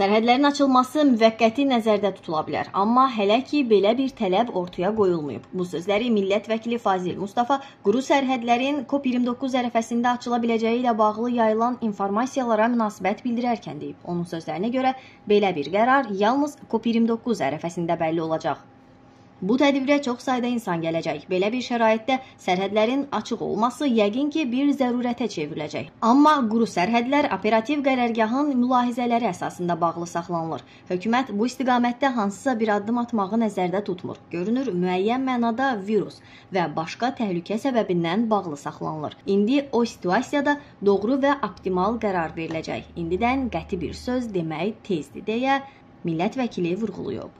Sərhədlərin açılması müvəqqəti nəzərdə tutula bilər, amma hələ ki belə bir tələb ortaya qoyulmayıb. Bu sözləri millət vəkili Fazil Mustafa quru sərhədlərin COP29 ərəfəsində açıla biləcəyi ilə bağlı yayılan informasiyalara münasibət bildirərkən deyib. Onun sözlərinə görə belə bir qərar yalnız COP29 ərəfəsində bəlli olacaq. Bu tədbirə çox sayda insan gələcək. Belə bir şəraitdə sərhədlərin açıq olması yəqin ki, bir zərurətə çevriləcək. Amma quru sərhədlər operativ qərargahın mülahizələri əsasında bağlı saxlanılır. Hökumət bu istiqamətdə hansısa bir addım atmağı nəzərdə tutmur. Görünür, müəyyən mənada virus və başqa təhlükə səbəbindən bağlı saxlanılır. İndi o situasiyada doğru və optimal qərar veriləcək. İndidən qəti bir söz demək tezdir deyə millət vəkili vurğulayıb.